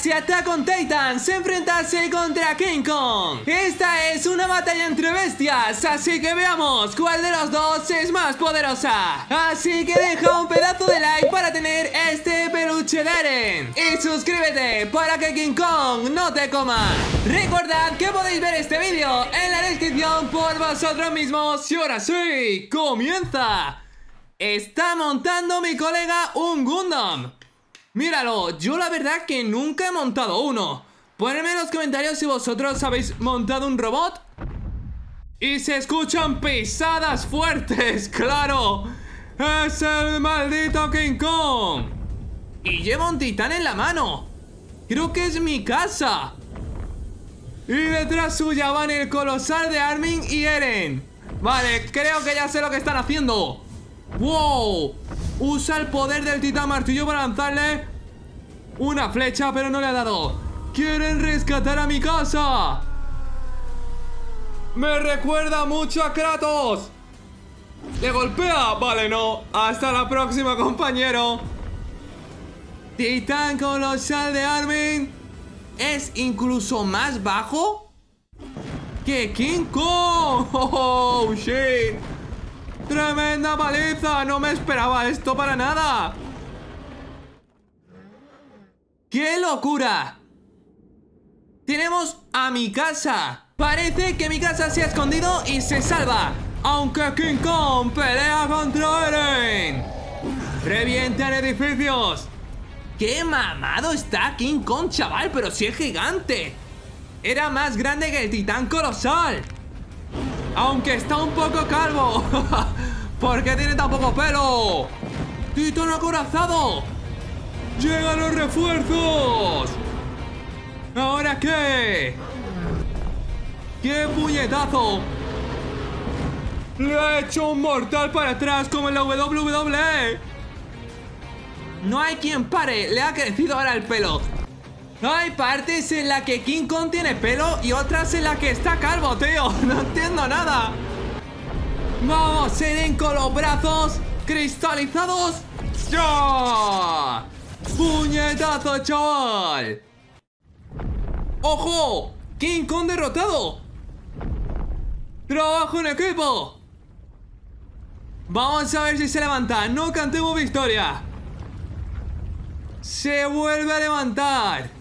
si Attack on Titan se enfrentase contra King Kong. Esta es una batalla entre bestias, así que veamos cuál de los dos es más poderosa. Así que deja un pedazo de like para tener este peluche de Eren. Y suscríbete para que King Kong no te coma. Recordad que podéis ver este vídeo en la descripción por vosotros mismos. Y ahora sí, comienza. Está montando mi colega un Gundam. Míralo, yo la verdad que nunca he montado uno. Ponedme en los comentarios si vosotros habéis montado un robot. Y se escuchan pisadas fuertes, claro. Es el maldito King Kong. Y lleva un titán en la mano. Creo que es mi casa. Y detrás suya van el colosal de Armin y Eren. Vale, creo que ya sé lo que están haciendo. ¡Wow! Usa el poder del titán martillo para lanzarle una flecha, pero no le ha dado. ¡Quieren rescatar a mi casa! ¡Me recuerda mucho a Kratos! ¿Le golpea? Vale, no. Hasta la próxima, compañero. Titán colosal de Armin es incluso más bajo que King Kong. ¡Oh, shit! ¡Tremenda paliza! No me esperaba esto para nada. ¡Qué locura! Tenemos a mi casa. Parece que mi casa se ha escondido y se salva. Aunque King Kong pelea contra Eren. Revientan edificios. ¡Qué mamado está King Kong, chaval! Pero si es gigante. Era más grande que el titán colosal. Aunque está un poco calvo. ¿Por qué tiene tan poco pelo? ¡Titán acorazado! ¡Llegan los refuerzos! ¿Ahora qué? ¡Qué puñetazo! ¡Le ha hecho un mortal para atrás como en la WWE! No hay quien pare, le ha crecido ahora el pelo. Hay partes en la que King Kong tiene pelo y otras en la que está calvo, tío. No entiendo nada. Vamos, Eren con los brazos cristalizados. ¡Ya! ¡Puñetazo, chaval! ¡Ojo! ¡King Kong derrotado! ¡Trabajo en equipo! Vamos a ver si se levanta. No cantemos victoria. Se vuelve a levantar.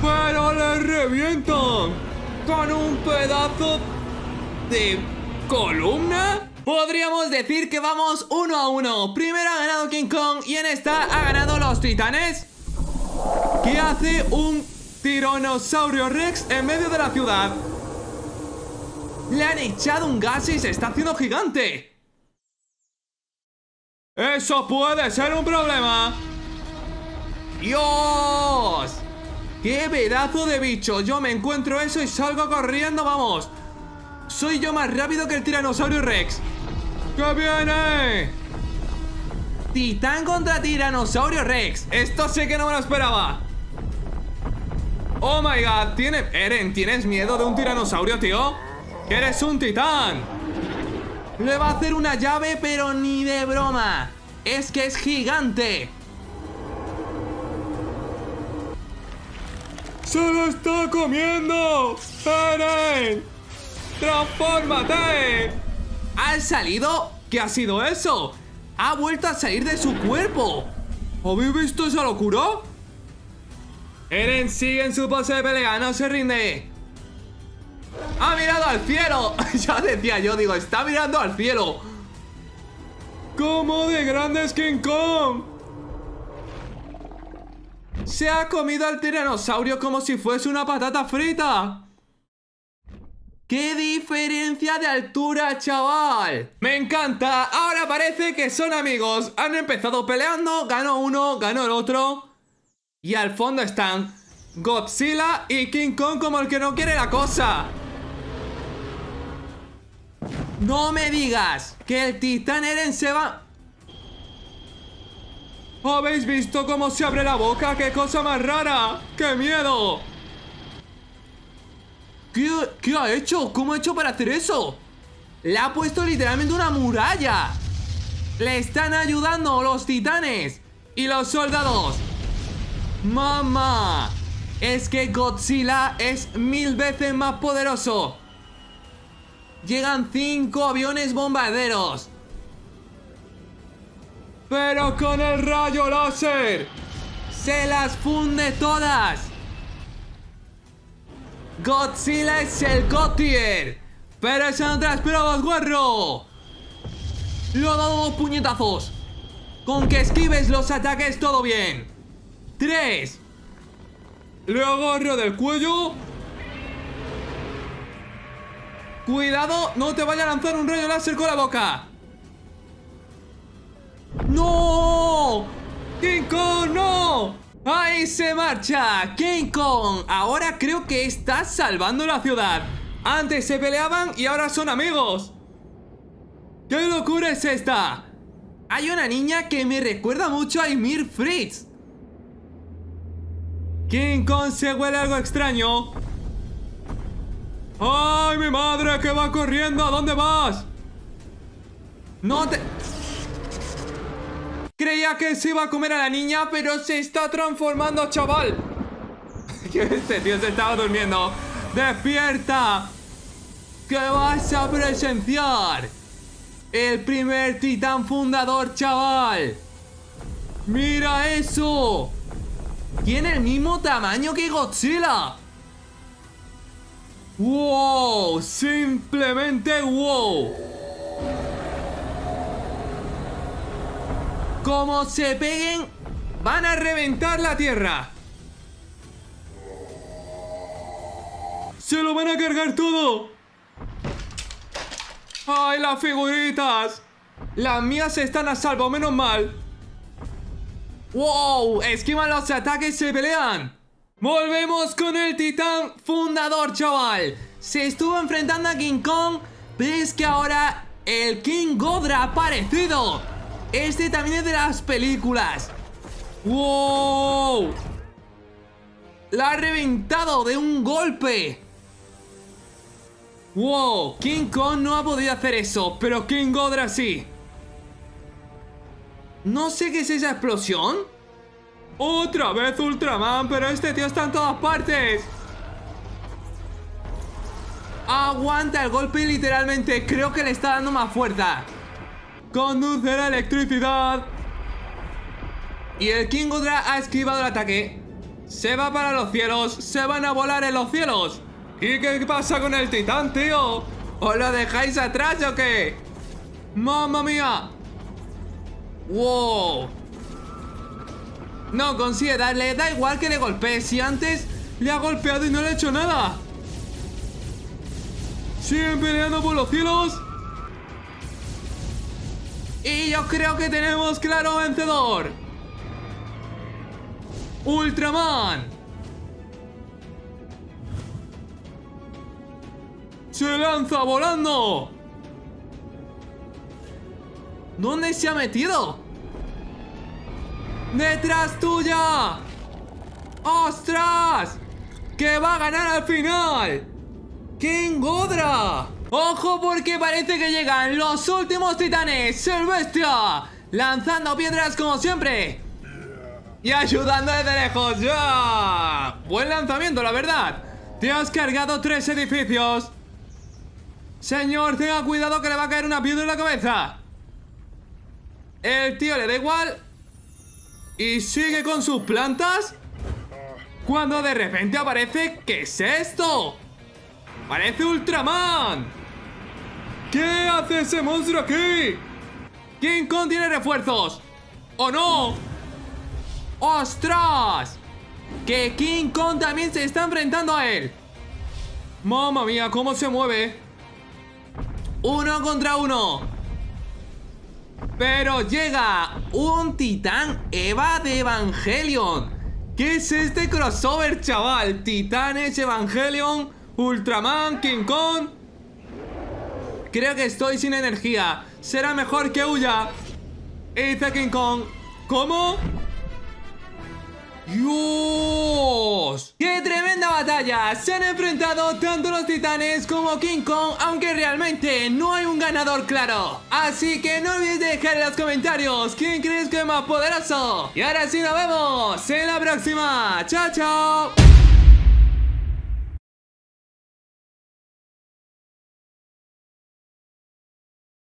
Pero le revientan con un pedazo de columna. Podríamos decir que vamos uno a uno. Primero ha ganado King Kong y en esta ha ganado los titanes. ¿Qué hace un tiranosaurio Rex en medio de la ciudad? Le han echado un gas y se está haciendo gigante. Eso puede ser un problema. ¡Dios! ¡Qué pedazo de bicho! Yo me encuentro eso y salgo corriendo, vamos. Soy yo más rápido que el tiranosaurio Rex. ¡Que viene! Titán contra tiranosaurio Rex. Esto sé que no me lo esperaba. Oh my god, tiene... Eren, ¿tienes miedo de un tiranosaurio, tío? ¡Eres un titán! Le va a hacer una llave, pero ni de broma. Es que es gigante. ¡Se lo está comiendo! ¡Eren! ¡Transfórmate! ¿Ha salido? ¿Qué ha sido eso? Ha vuelto a salir de su cuerpo. ¿Habéis visto esa locura? Eren sigue en su pose de pelea, no se rinde. ¡Ha mirado al cielo! ya decía yo, digo, está mirando al cielo. ¿Cómo de grande es King Kong? Se ha comido al tiranosaurio como si fuese una patata frita. ¡Qué diferencia de altura, chaval! ¡Me encanta! Ahora parece que son amigos. Han empezado peleando, ganó uno, ganó el otro. Y al fondo están Godzilla y King Kong como el que no quiere la cosa. No me digas que el titán Eren se va... ¿Habéis visto cómo se abre la boca? ¡Qué cosa más rara! ¡Qué miedo! ¿Qué, ¿Qué, ha hecho? ¿Cómo ha hecho para hacer eso? Le ha puesto literalmente una muralla Le están ayudando los titanes Y los soldados. ¡Mamá! Es que Godzilla es mil veces más poderoso. Llegan cinco aviones bombarderos. Pero con el rayo láser. Se las funde todas. Godzilla es el Gotier. Pero es otras pruebas, guarro. Lo ha dado dos puñetazos. Con que esquives los ataques todo bien. Tres. Le agarro del cuello. Cuidado, no te vaya a lanzar un rayo láser con la boca. ¡No! ¡King Kong, no! ¡Ahí se marcha! ¡King Kong! Ahora creo que está salvando la ciudad. Antes se peleaban y ahora son amigos. ¿Qué locura es esta? Hay una niña que me recuerda mucho a Ymir Fritz. King Kong se huele algo extraño. ¡Ay, mi madre que va corriendo! ¿A dónde vas? No te... Creía que se iba a comer a la niña, pero se está transformando, chaval. este tío se estaba durmiendo. ¡Despierta! ¿Qué vas a presenciar? El primer titán fundador, chaval. ¡Mira eso! Tiene el mismo tamaño que Godzilla. ¡Wow! Simplemente wow. Como se peguen, van a reventar la tierra. ¡Se lo van a cargar todo! ¡Ay, las figuritas! Las mías están a salvo, menos mal. ¡Wow! Esquivan los ataques se pelean. Volvemos con el titán fundador, chaval. Se estuvo enfrentando a King Kong, pero es que ahora el King Godra ha aparecido. Este también es de las películas. ¡Wow! La ha reventado de un golpe. ¡Wow! King Kong no ha podido hacer eso, pero King Godra sí. No sé qué es esa explosión. ¡Otra vez Ultraman! ¡Pero este tío está en todas partes! Aguanta el golpe literalmente. Creo que le está dando más fuerza. Conduce la electricidad. Y el King Ghidorah ha esquivado el ataque. Se va para los cielos. Se van a volar en los cielos. ¿Y qué pasa con el titán, tío? ¿Os lo dejáis atrás o qué? ¡Mamma mía! ¡Wow! No consigue darle, da igual que le golpee Si antes le ha golpeado y no le ha hecho nada Siguen peleando por los cielos Y yo creo que tenemos claro vencedor Ultraman Se lanza volando ¿Dónde se ha metido? ¡Detrás tuya! ¡Ostras! ¡Que va a ganar al final! ¡King Godra! ¡Ojo porque parece que llegan los últimos titanes! ¡El bestia! Lanzando piedras como siempre Y ayudando desde lejos ¡Ya! Buen lanzamiento, la verdad Te has cargado tres edificios Señor, tenga cuidado que le va a caer una piedra en la cabeza El tío le da igual y sigue con sus plantas cuando de repente aparece ¿Qué es esto? ¡Parece Ultraman! ¿Qué hace ese monstruo aquí? King Kong tiene refuerzos ¿O no? ¡Ostras! Que King Kong también se está enfrentando a él Mamma mía, cómo se mueve Uno contra uno pero llega un titán Eva de Evangelion. ¿Qué es este crossover, chaval? Titanes, Evangelion, Ultraman, King Kong. Creo que estoy sin energía. Será mejor que huya. dice King Kong. ¿Cómo? ¡Dios! ¡Qué tremenda batalla! Se han enfrentado tanto los titanes como King Kong, aunque realmente no hay un ganador claro. Así que no olvides dejar en los comentarios quién crees que es más poderoso. Y ahora sí nos vemos en la próxima. ¡Chao, chao!